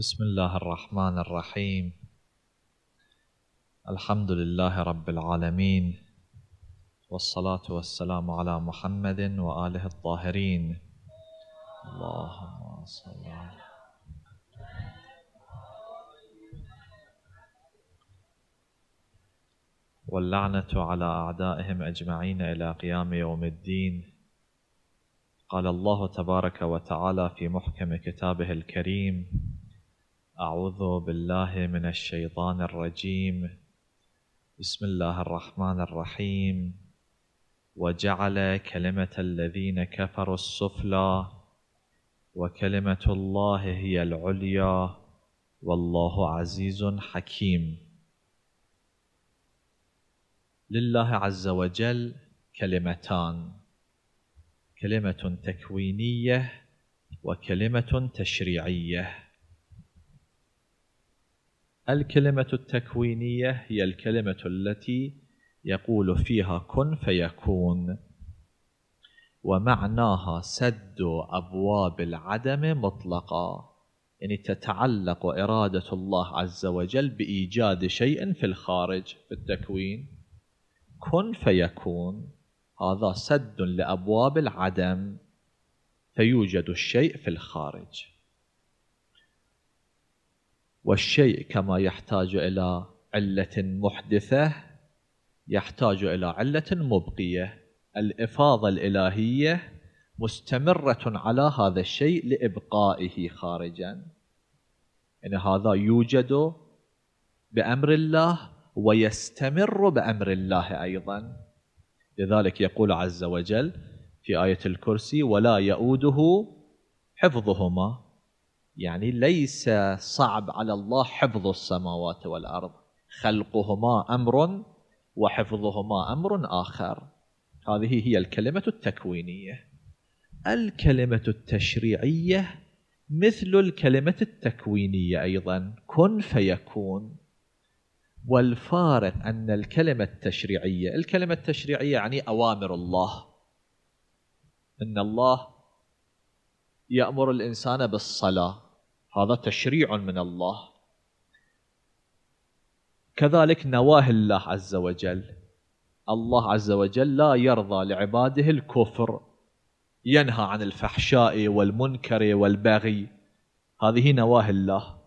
بسم الله الرحمن الرحيم. الحمد لله رب العالمين. والصلاة والسلام على محمد وآله الطاهرين. اللهم صل على واللعنة على أعدائهم أجمعين إلى قيام يوم الدين. قال الله تبارك وتعالى في محكم كتابه الكريم أعوذ بالله من الشيطان الرجيم. بسم الله الرحمن الرحيم. وجعل كلمة الذين كفروا السفلى وكلمة الله هي العليا والله عزيز حكيم. لله عز وجل كلمتان كلمة تكوينية وكلمة تشريعية. الكلمة التكوينية هي الكلمة التي يقول فيها كن فيكون ومعناها سد أبواب العدم مطلقا. يعني تتعلق إرادة الله عز وجل بإيجاد شيء في الخارج في التكوين. كن فيكون هذا سد لأبواب العدم فيوجد الشيء في الخارج. والشيء كما يحتاج إلى علة محدثة يحتاج إلى علة مبقية. الإفاضة الإلهية مستمرة على هذا الشيء لإبقائه خارجا. يعني هذا يوجد بأمر الله ويستمر بأمر الله أيضا. لذلك يقول عز وجل في آية الكرسي ولا يؤوده حفظهما. يعني ليس صعب على الله حفظ السماوات والأرض. خلقهما أمر وحفظهما أمر آخر. هذه هي الكلمة التكوينية. الكلمة التشريعية مثل الكلمة التكوينية أيضا. كن فيكون. والفارق أن الكلمة التشريعية الكلمة التشريعية يعني أوامر الله. إن الله يأمر الإنسان بالصلاة. هذا تشريع من الله. كذلك نواهي الله عز وجل. الله عز وجل لا يرضى لعباده الكفر. ينهى عن الفحشاء والمنكر والبغي. هذه نواهي الله.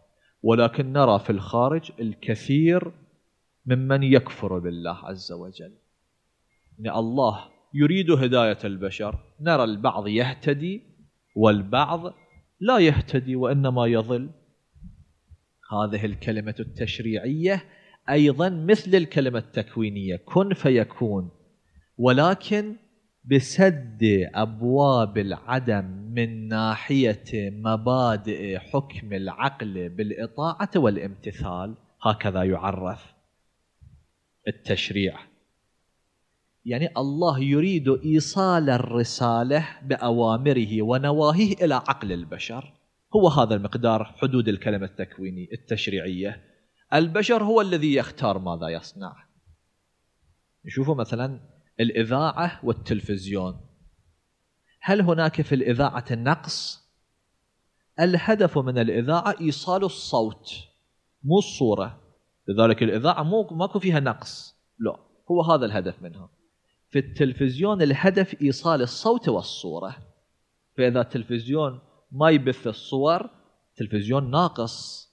ولكن نرى في الخارج الكثير ممن يكفر بالله عز وجل. يعني الله يريد هداية البشر. نرى البعض يهتدي والبعض لا يهتدي وإنما يضل. هذه الكلمة التشريعية أيضا مثل الكلمة التكوينية كن فيكون. ولكن بسد أبواب العدم من ناحية مبادئ حكم العقل بالإطاعة والامتثال هكذا يعرف التشريع. يعني الله يريد إيصال الرسالة بأوامره ونواهيه إلى عقل البشر. هو هذا المقدار حدود الكلمة التكويني التشريعية. البشر هو الذي يختار ماذا يصنع. نشوفوا مثلا الإذاعة والتلفزيون. هل هناك في الإذاعة نقص؟ الهدف من الإذاعة إيصال الصوت مو الصورة. لذلك الإذاعة مو ماكو فيها نقص. لا هو هذا الهدف منها. في التلفزيون الهدف إيصال الصوت والصورة. فإذا التلفزيون ما يبث الصور تلفزيون ناقص.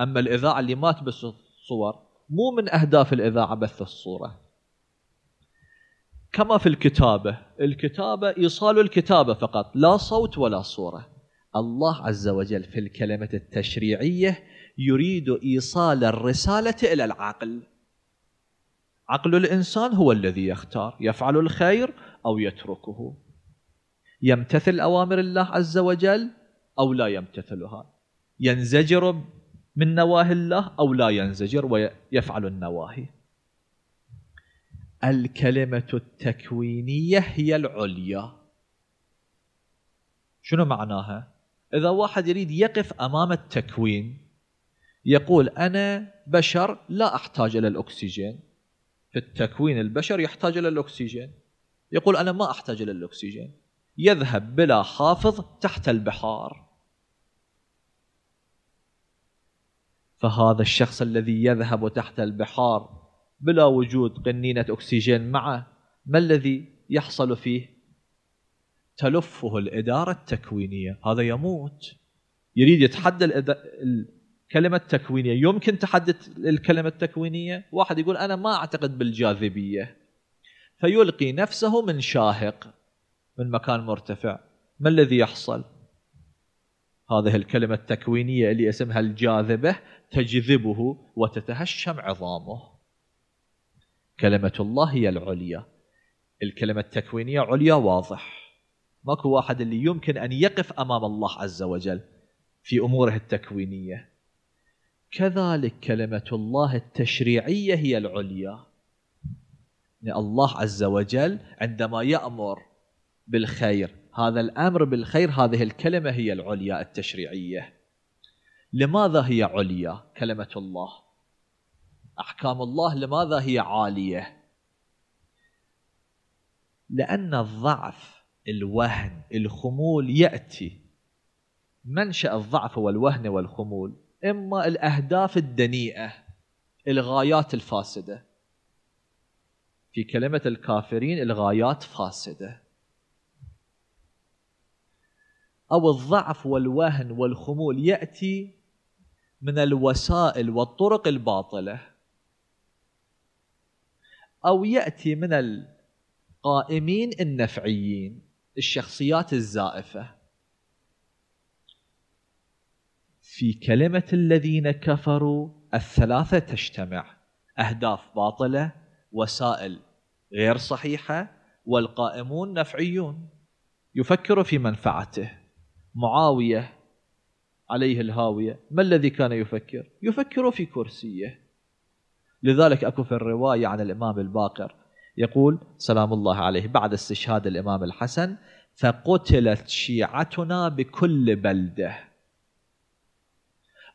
أما الإذاعة اللي ما تبث الصور مو من أهداف الإذاعة بث الصورة. كما في الكتابة الكتابة إيصال الكتابة فقط لا صوت ولا صورة. الله عز وجل في الكلمة التشريعية يريد إيصال الرسالة إلى العقل. عقل الإنسان هو الذي يختار يفعل الخير أو يتركه. يمتثل أوامر الله عز وجل أو لا يمتثلها. ينزجر من نواهي الله أو لا ينزجر ويفعل النواهي. الكلمة التكوينية هي العليا. شنو معناها؟ إذا واحد يريد يقف أمام التكوين يقول أنا بشر لا أحتاج إلى الأكسجين. في التكوين البشر يحتاج إلى الأكسجين. يقول أنا ما أحتاج إلى الأكسجين. يذهب بلا حافظ تحت البحار. فهذا الشخص الذي يذهب تحت البحار بلا وجود قنينة أكسجين معه ما الذي يحصل فيه؟ تلفه الإدارة التكوينية. هذا يموت. يريد يتحدى الكلمة التكوينية يمكن تحدي الكلمة التكوينية واحد يقول أنا ما أعتقد بالجاذبية. فيلقي نفسه من شاهق من مكان مرتفع. ما الذي يحصل؟ هذه الكلمة التكوينية اللي اسمها الجاذبة تجذبه وتتهشم عظامه. كلمة الله هي العليا. الكلمة التكوينية عليا واضح. ماكو واحد اللي يمكن أن يقف أمام الله عز وجل في أموره التكوينية. كذلك كلمة الله التشريعية هي العليا. يعني الله عز وجل عندما يأمر بالخير هذا الأمر بالخير هذه الكلمة هي العليا التشريعية. لماذا هي عليا كلمة الله؟ أحكام الله لماذا هي عالية؟ لأن الضعف الوهن الخمول يأتي. منشأ الضعف والوهن والخمول؟ إما الأهداف الدنيئة الغايات الفاسدة. في كلمة الكافرين الغايات فاسدة. أو الضعف والوهن والخمول يأتي من الوسائل والطرق الباطلة. أو يأتي من القائمين النفعيين الشخصيات الزائفة. في كلمة الذين كفروا الثلاثة تجتمع أهداف باطلة وسائل غير صحيحة والقائمون نفعيون. يفكر في منفعته. معاوية عليه الهاوية ما الذي كان يفكر؟ يفكر في كرسيه. لذلك أكو في الرواية عن الإمام الباقر يقول سلام الله عليه. بعد استشهاد الإمام الحسن فقتلت شيعتنا بكل بلدة.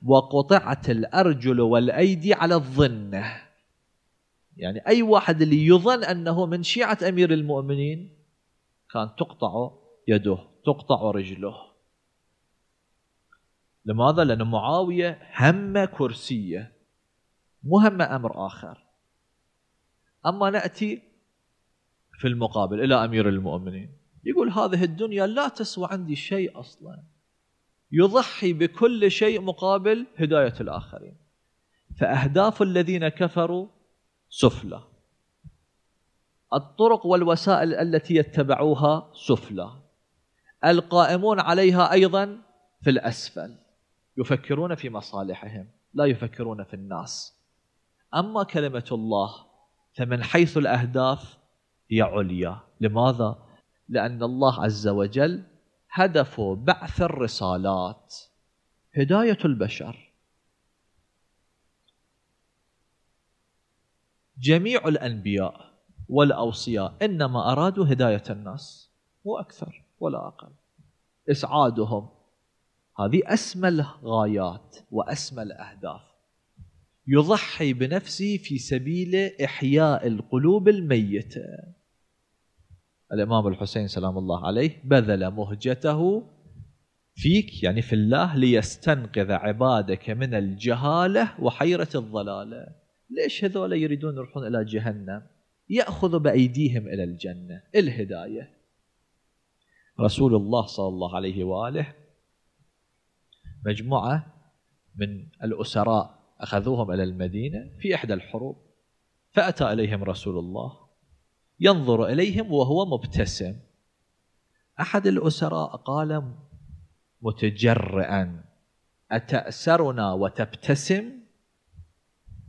وقطعت الأرجل والأيدي على الظنة. يعني أي واحد اللي يظن أنه من شيعة أمير المؤمنين كان تقطع يده تقطع رجله. لماذا؟ لأن معاوية هم كرسية مو هم أمر آخر. أما نأتي في المقابل إلى أمير المؤمنين يقول هذه الدنيا لا تسوى عندي شيء أصلا. يضحي بكل شيء مقابل هداية الآخرين. فأهداف الذين كفروا سفلى. الطرق والوسائل التي يتبعوها سفلى. القائمون عليها أيضا في الأسفل. يفكرون في مصالحهم لا يفكرون في الناس. أما كلمة الله فمن حيث الأهداف هي عليا. لماذا؟ لأن الله عز وجل هدف بعث الرسالات. هداية البشر. جميع الأنبياء والأوصياء إنما أرادوا هداية الناس مو أكثر ولا أقل. إسعادهم. هذه أسمى الغايات وأسمى الأهداف. يضحي بنفسه في سبيل إحياء القلوب الميتة. الإمام الحسين سلام الله عليه بذل مهجته فيك يعني في الله ليستنقذ عبادك من الجهالة وحيرة الضلالة. ليش هذول يريدون يروحون إلى جهنم؟ يأخذ بأيديهم إلى الجنة الهداية. رسول الله صلى الله عليه وآله مجموعة من الأسراء أخذوهم إلى المدينة في إحدى الحروب فأتى إليهم رسول الله ينظر إليهم وهو مبتسم. أحد الأسراء قال متجرئا أتأسرنا وتبتسم؟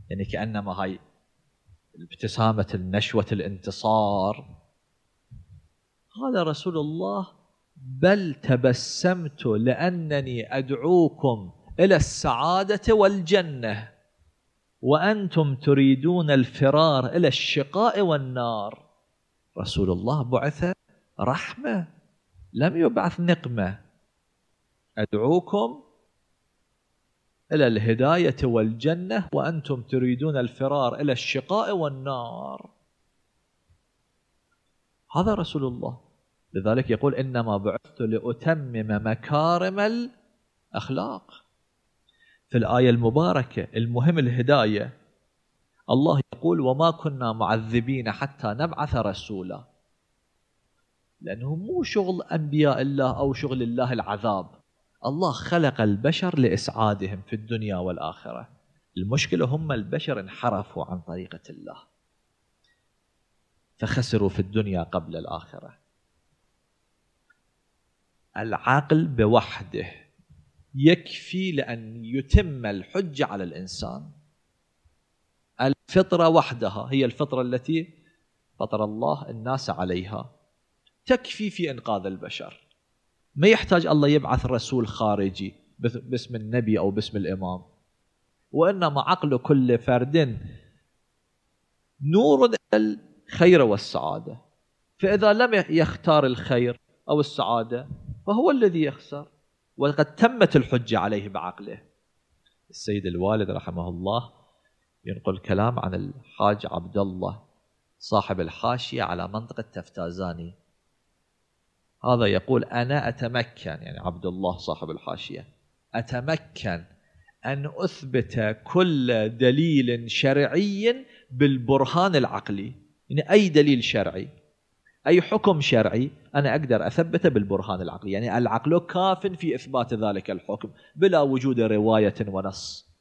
يعني كأنما هاي ابتسامة النشوة الانتصار. قال رسول الله بل تبسمت لأنني أدعوكم إلى السعادة والجنة وأنتم تريدون الفرار إلى الشقاء والنار. رسول الله بعث رحمة. لم يبعث نقمة. أدعوكم إلى الهداية والجنة وأنتم تريدون الفرار إلى الشقاء والنار. هذا رسول الله. لذلك يقول إنما بعثت لأتمم مكارم الأخلاق. في الآية المباركة المهم الهداية. الله يقول وما كنا معذبين حتى نبعث رسولا. لأنه مو شغل أنبياء الله أو شغل الله العذاب. الله خلق البشر لإسعادهم في الدنيا والآخرة. المشكلة هم البشر انحرفوا عن طريقة الله. فخسروا في الدنيا قبل الآخرة. العقل بوحده يكفي لأن يتم الحجة على الإنسان. الفطرة وحدها هي الفطرة التي فطر الله الناس عليها. تكفي في إنقاذ البشر. ما يحتاج الله يبعث رسول خارجي باسم النبي أو باسم الإمام. وإنما عقل كل فرد نور الخير والسعادة. فإذا لم يختار الخير أو السعادة فهو الذي يخسر. وقد تمت الحجة عليه بعقله. السيد الوالد رحمه الله ينقل كلام عن الحاج عبد الله صاحب الحاشية على منطقة تفتازاني. هذا يقول أنا أتمكن يعني عبد الله صاحب الحاشية أتمكن أن أثبت كل دليل شرعي بالبرهان العقلي. يعني أي دليل شرعي أي حكم شرعي أنا أقدر أثبته بالبرهان العقلي. يعني العقل كاف في إثبات ذلك الحكم بلا وجود رواية ونص.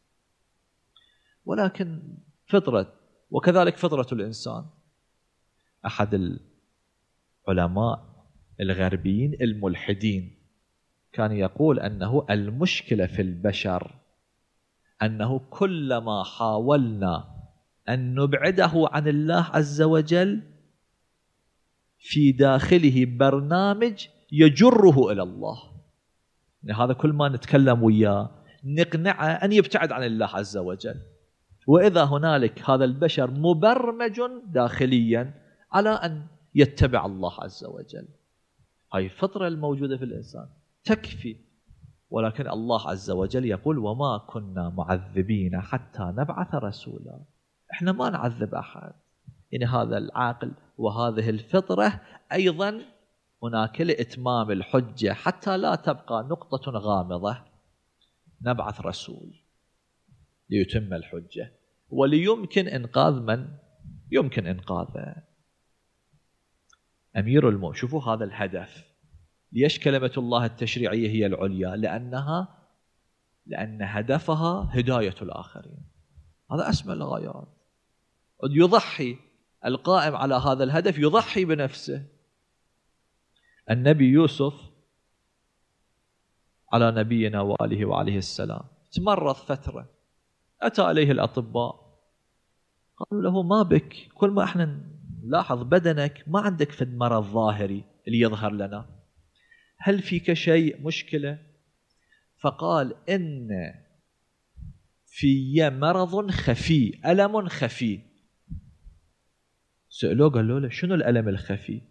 ولكن فطرة وكذلك فطرة الإنسان. أحد العلماء الغربيين الملحدين كان يقول أنه المشكلة في البشر أنه كلما حاولنا أن نبعده عن الله عز وجل في داخله برنامج يجره إلى الله. يعني هذا كل ما نتكلم وياه نقنعه أن يبتعد عن الله عز وجل. وإذا هنالك هذا البشر مبرمج داخليا على أن يتبع الله عز وجل. هاي الفطرة الموجودة في الإنسان. تكفي. ولكن الله عز وجل يقول وما كنا معذبين حتى نبعث رسولا. إحنا ما نعذب أحد. يعني هذا العقل وهذه الفطرة أيضا هناك لإتمام الحجة حتى لا تبقى نقطة غامضة. نبعث رسول. ليتم الحجة وليمكن إنقاذ من؟ يمكن إنقاذه أمير المؤمنين. شوفوا هذا الهدف. ليش كلمة الله التشريعية هي العليا؟ لأنها لأن هدفها هداية الآخرين. هذا أسمى الغايات يضحي القائم على هذا الهدف يضحي بنفسه. النبي يوسف على نبينا وآله وعليه السلام تمرض فترة. أتى إليه الأطباء. قالوا له ما بك؟ كل ما إحنا نلاحظ بدنك ما عندك فد مرض ظاهري اللي يظهر لنا. هل فيك شيء؟ مشكلة. فقال إن في مرض خفي ألم خفي. سألوه قالوا له شنو الألم الخفي؟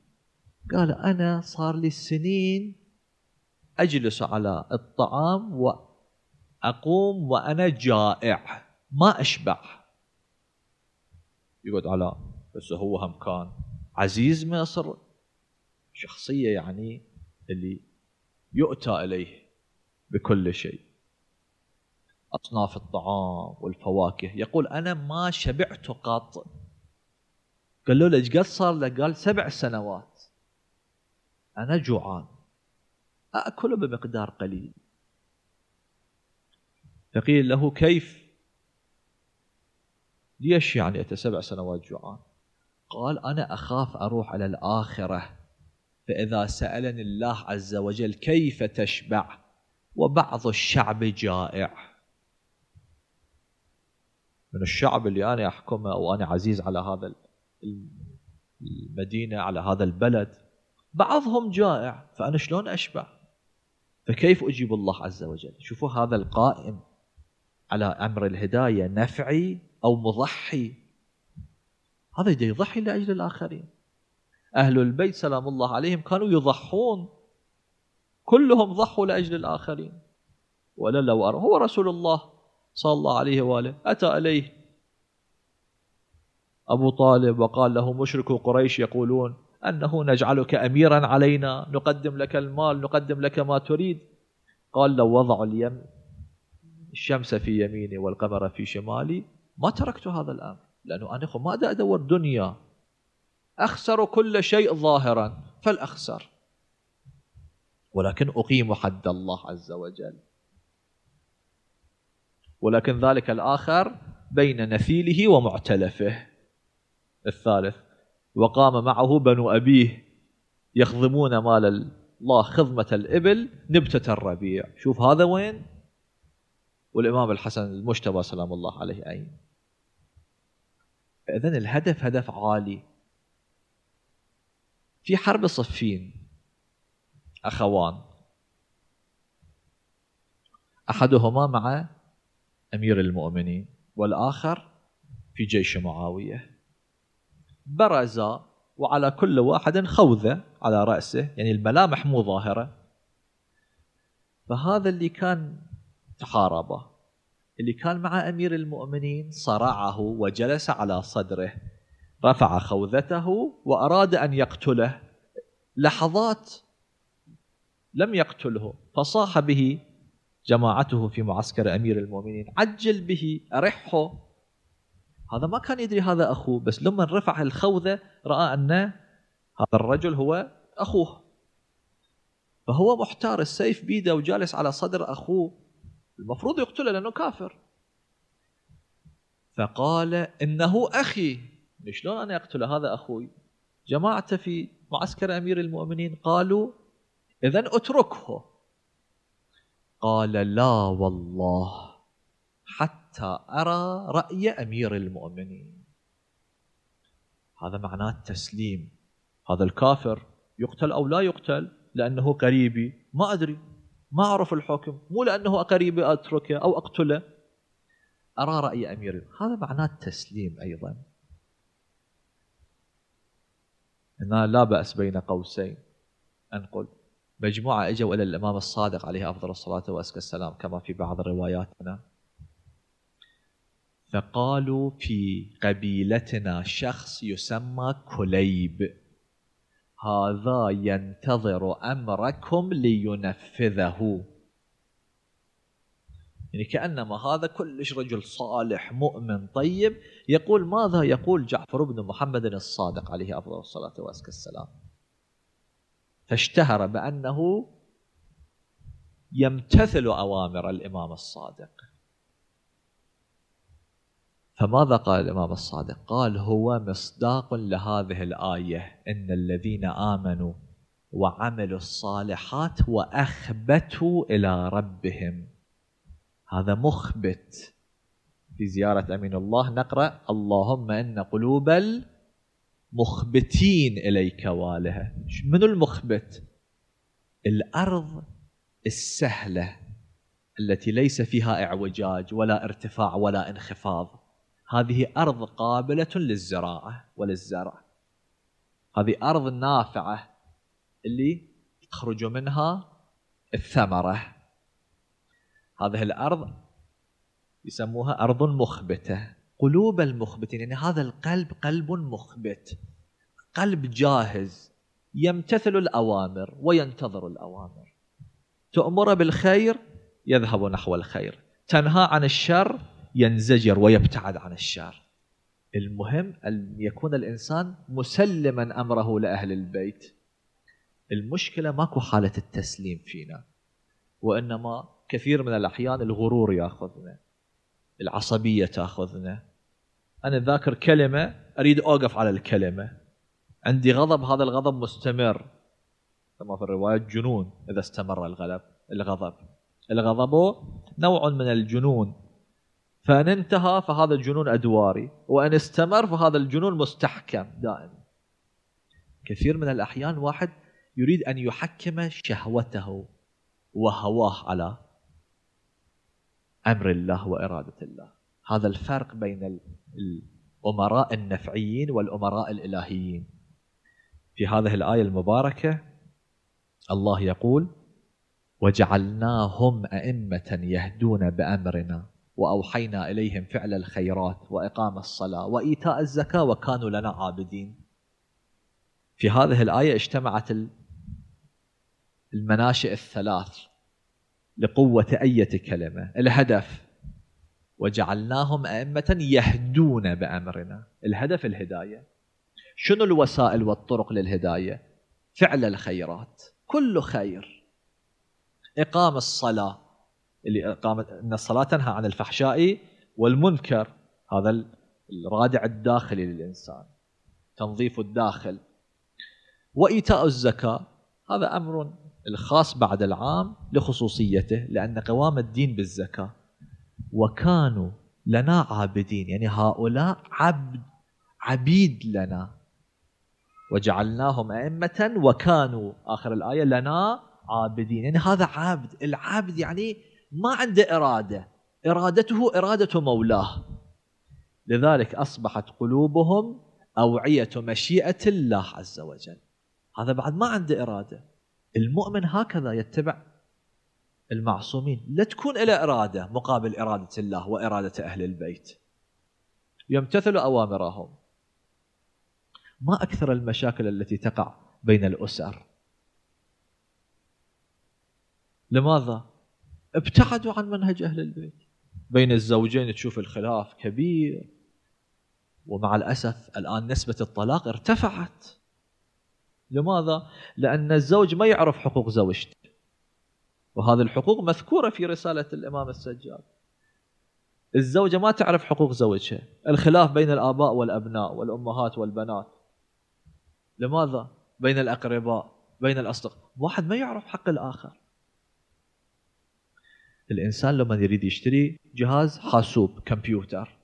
قال أنا صار لي سنين أجلس على الطعام وأقوم وأنا جائع. ما أشبع. يقعد على بس هو هم كان عزيز مصر شخصية يعني اللي يؤتى إليه بكل شيء. أصناف الطعام والفواكه. يقول أنا ما شبعت قط. قال له قد صار له؟ قال سبع سنوات. أنا جوعان. أكل بمقدار قليل. فقيل له كيف؟ ليش يعني أنت سبع سنوات جوعان. قال أنا أخاف أروح على الآخرة. فإذا سألني الله عز وجل كيف تشبع؟ وبعض الشعب جائع. من الشعب اللي أنا أحكمه أو أنا عزيز على هذا المدينة على هذا البلد بعضهم جائع. فأنا شلون أشبع؟ فكيف أجيب الله عز وجل؟ شوفوا هذا القائم. على أمر الهداية نفعي أو مضحي. هذا يضحي لأجل الآخرين. أهل البيت سلام الله عليهم كانوا يضحون. كلهم ضحوا لأجل الآخرين. ولا لو أرى هو رسول الله صلى الله عليه وآله. أتى إليه أبو طالب وقال له مشرك قريش يقولون أنه نجعلك أميرا علينا. نقدم لك المال نقدم لك ما تريد. قال لو وضعوا اليم الشمس في يميني والقمر في شمالي ما تركت هذا الأمر لأنه أنا ما أدور دنيا. أخسر كل شيء ظاهرا فالأخسر. ولكن أقيم حد الله عز وجل. ولكن ذلك الآخر بين نثيله ومعتلفه. الثالث وقام معه بنو أبيه يخضمون مال الله خضمة الإبل نبتة الربيع. شوف هذا وين؟ والإمام الحسن المجتبى سلام الله عليه أين إذن الهدف هدف عالي. في حرب صفين أخوان. أحدهما مع أمير المؤمنين والآخر في جيش معاوية. برزا وعلى كل واحد خوذة على رأسه يعني الملامح مو ظاهرة. فهذا اللي كان تحاربه اللي كان مع أمير المؤمنين صرعه وجلس على صدره رفع خوذته وأراد أن يقتله. لحظات لم يقتله فصاح به جماعته في معسكر أمير المؤمنين. عجل به أرحه. هذا ما كان يدري هذا أخوه بس لما رفع الخوذة رأى أن هذا الرجل هو أخوه. فهو محتار السيف بيده وجالس على صدر أخوه. المفروض يقتله لأنه كافر. فقال إنه أخي. شلون أنا أقتله هذا أخوي؟ جماعته في معسكر أمير المؤمنين قالوا إذا أتركه. قال لا والله حتى أرى رأي أمير المؤمنين. هذا معناه التسليم. هذا الكافر يقتل أو لا يقتل؟ لأنه قريبي. ما أدري. ما أعرف الحكم مو لأنه قريبي أتركه أو أقتله. أرى رأي أمير هذا معناه التسليم أيضا. هنا لا بأس بين قوسين. أنقل مجموعة إجوا إلى الإمام الصادق عليه أفضل الصلاة وأزكى السلام كما في بعض رواياتنا. فقالوا في قبيلتنا شخص يسمى كليب. هذا ينتظر أمركم لينفذه. يعني كأنما هذا كلش رجل صالح مؤمن طيب. يقول ماذا يقول جعفر بن محمد الصادق عليه أفضل الصلاة وأزكى السلام فاشتهر بأنه يمتثل أوامر الإمام الصادق. فماذا قال الإمام الصادق؟ قال هو مصداق لهذه الآية إن الذين آمنوا وعملوا الصالحات وأخبتوا إلى ربهم. هذا مخبت في زيارة أمين الله. نقرأ اللهم إن قلوب المخبتين إليك والها من المخبت؟ الأرض السهلة التي ليس فيها إعوجاج ولا ارتفاع ولا انخفاض. هذه أرض قابلة للزراعة وللزرع. هذه أرض نافعة اللي تخرج منها الثمرة. هذه الأرض يسموها أرض مخبتة قلوب المخبتين يعني هذا القلب قلب مخبت قلب جاهز يمتثل الأوامر وينتظر الأوامر. تؤمر بالخير يذهب نحو الخير. تنهى عن الشر ينزجر ويبتعد عن الشر. المهم أن يكون الإنسان مسلما أمره لأهل البيت. المشكلة ماكو حالة التسليم فينا وإنما كثير من الأحيان الغرور يأخذنا العصبية تأخذنا. أنا ذاكر كلمة أريد أوقف على الكلمة. عندي غضب هذا الغضب مستمر. كما في الرواية جنون إذا استمر الغضب الغضب. الغضب نوع من الجنون. فإن انتهى فهذا الجنون أدواري وإن استمر فهذا الجنون مستحكم دائما. كثير من الأحيان واحد يريد أن يحكم شهوته وهواه على أمر الله وإرادة الله. هذا الفرق بين الأمراء النفعيين والأمراء الإلهيين. في هذه الآية المباركة الله يقول وجعلناهم أئمة يهدون بأمرنا وأوحينا إليهم فعل الخيرات وإقام الصلاة وإيتاء الزكاة وكانوا لنا عابدين. في هذه الآية اجتمعت المناشئ الثلاث لقوة أية كلمة. الهدف وجعلناهم أئمة يهدون بأمرنا. الهدف الهداية. شنو الوسائل والطرق للهداية؟ فعل الخيرات. كل خير. إقام الصلاة. اللي إقامة أن الصلاة تنهى عن الفحشاء والمنكر. هذا الرادع الداخلي للإنسان تنظيف الداخل. وإيتاء الزكاة هذا أمر الخاص بعد العام لخصوصيته لأن قوام الدين بالزكاة. وكانوا لنا عابدين يعني هؤلاء عبد عبيد لنا. وجعلناهم أئمة وكانوا آخر الآية لنا عابدين. يعني هذا عبد العبد يعني ما عنده إرادة. إرادته إرادة مولاه. لذلك أصبحت قلوبهم أوعية مشيئة الله عز وجل. هذا بعد ما عنده إرادة. المؤمن هكذا يتبع المعصومين. لا تكون له إرادة مقابل إرادة الله وإرادة أهل البيت. يمتثل أوامرهم. ما أكثر المشاكل التي تقع بين الأسر. لماذا؟ ابتعدوا عن منهج أهل البيت. بين الزوجين تشوف الخلاف كبير ومع الأسف الآن نسبة الطلاق ارتفعت. لماذا؟ لأن الزوج ما يعرف حقوق زوجته. وهذه الحقوق مذكورة في رسالة الإمام السجاد. الزوجة ما تعرف حقوق زوجها. الخلاف بين الآباء والأبناء والأمهات والبنات. لماذا؟ بين الأقرباء بين الأصدقاء. واحد ما يعرف حق الآخر. الإنسان لما يريد يشتري جهاز حاسوب كمبيوتر.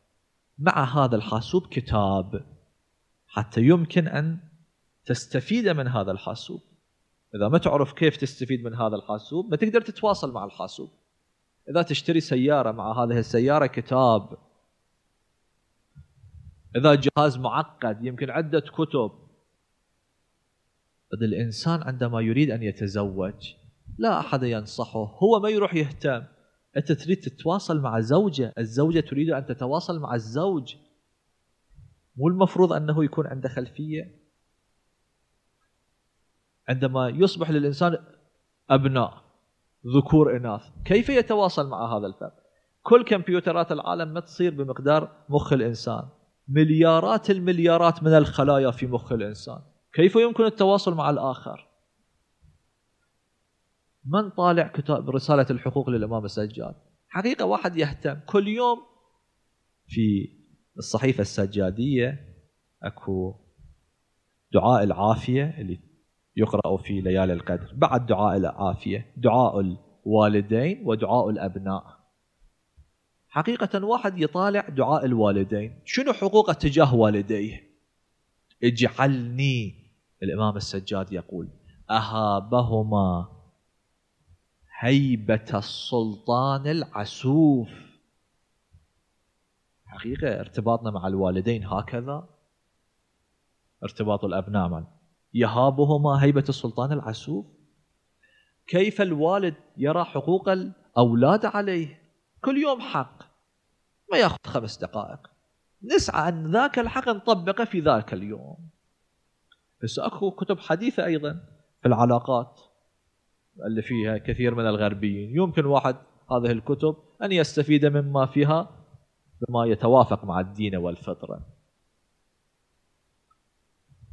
مع هذا الحاسوب كتاب. حتى يمكن أن تستفيد من هذا الحاسوب. إذا ما تعرف كيف تستفيد من هذا الحاسوب ما تقدر تتواصل مع الحاسوب. إذا تشتري سيارة مع هذه السيارة كتاب. إذا جهاز معقد يمكن عدة كتب. إذا الإنسان عندما يريد أن يتزوج لا أحد ينصحه. هو ما يروح يهتم. أنت تريد تتواصل مع زوجة الزوجة تريد أن تتواصل مع الزوج. مو المفروض أنه يكون عنده خلفية. عندما يصبح للإنسان أبناء ذكور إناث كيف يتواصل مع هذا الفرد؟ كل كمبيوترات العالم ما تصير بمقدار مخ الإنسان. مليارات المليارات من الخلايا في مخ الإنسان. كيف يمكن التواصل مع الآخر؟ من طالع كتاب رسالة الحقوق للإمام السجاد؟ حقيقة واحد يهتم. كل يوم في الصحيفة السجادية أكو دعاء العافية اللي يقرأ في ليالي القدر. بعد دعاء العافية دعاء الوالدين ودعاء الأبناء. حقيقة واحد يطالع دعاء الوالدين. شنو حقوقه تجاه والديه؟ اجعلني الإمام السجاد يقول أهابهما هيبة السلطان العسوف. حقيقة ارتباطنا مع الوالدين هكذا. ارتباط الأبناء مع يهابهما هيبة السلطان العسوف. كيف الوالد يرى حقوق الأولاد عليه؟ كل يوم حق. ما يأخذ خمس دقائق. نسعى أن ذاك الحق نطبقه في ذاك اليوم. بس أكو كتب حديثة أيضا في العلاقات. اللي فيها كثير من الغربيين. يمكن واحد هذه الكتب أن يستفيد مما فيها بما يتوافق مع الدين والفطرة.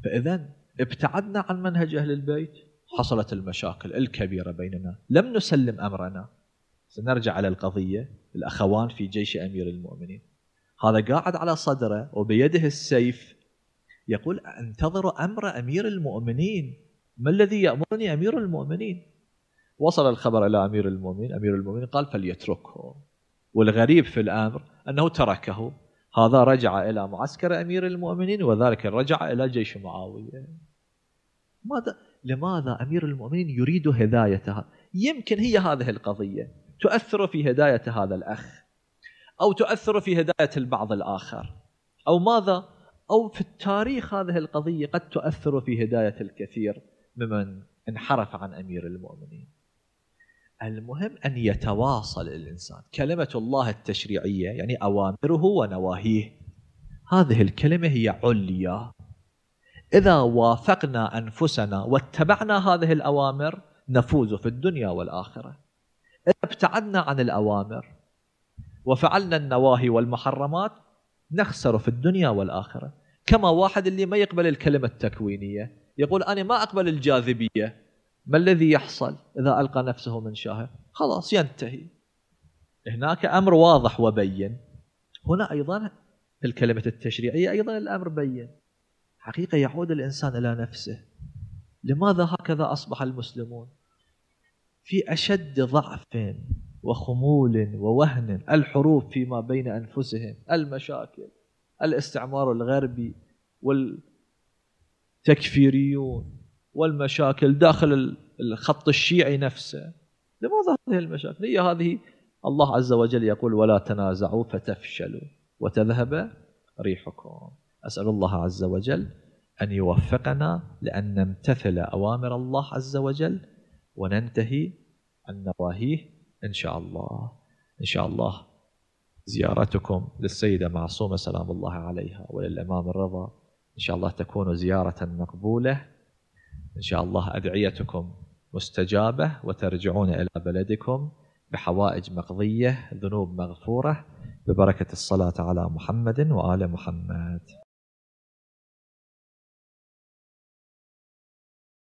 فإذا ابتعدنا عن منهج أهل البيت. حصلت المشاكل الكبيرة بيننا. لم نسلم أمرنا. سنرجع على القضية. الأخوان في جيش أمير المؤمنين. هذا قاعد على صدره وبيده السيف. يقول أنتظر أمر أمير المؤمنين. ما الذي يأمرني أمير المؤمنين؟ وصل الخبر إلى أمير المؤمنين أمير المؤمنين قال فليتركه. والغريب في الأمر أنه تركه. هذا رجع إلى معسكر أمير المؤمنين وذلك رجع إلى جيش معاوية. ماذا لماذا أمير المؤمنين يريد هدايتها؟ يمكن هي هذه القضية. تؤثر في هداية هذا الأخ. أو تؤثر في هداية البعض الآخر. أو ماذا؟ أو في التاريخ هذه القضية قد تؤثر في هداية الكثير ممن انحرف عن أمير المؤمنين. المهم أن يتواصل الإنسان. كلمة الله التشريعية يعني أوامره ونواهيه. هذه الكلمة هي عليا. إذا وافقنا أنفسنا واتبعنا هذه الأوامر نفوز في الدنيا والآخرة. إذا ابتعدنا عن الأوامر وفعلنا النواهي والمحرمات نخسر في الدنيا والآخرة. كما واحد اللي ما يقبل الكلمة التكوينية يقول أنا ما أقبل الجاذبية. ما الذي يحصل إذا ألقى نفسه من شاهق خلاص ينتهي. هناك أمر واضح وبين. هنا أيضا في الكلمة التشريعية أيضا الأمر بين. حقيقة يعود الإنسان إلى نفسه. لماذا هكذا أصبح المسلمون؟ في أشد ضعف وخمول ووهن الحروب فيما بين أنفسهم. المشاكل الاستعمار الغربي والتكفيريون. والمشاكل داخل الخط الشيعي نفسه. لماذا هذه المشاكل؟ هي هذه الله عز وجل يقول ولا تنازعوا فتفشلوا وتذهب ريحكم. أسأل الله عز وجل أن يوفقنا لأن نمتثل أوامر الله عز وجل وننتهي عن نواهيه إن شاء الله. إن شاء الله زيارتكم للسيدة معصومة سلام الله عليها وللإمام الرضا. إن شاء الله تكون زيارة مقبولة إن شاء الله أدعيتكم مستجابة وترجعون إلى بلدكم بحوائج مقضية ذنوب مغفورة ببركة الصلاة على محمد وآل محمد.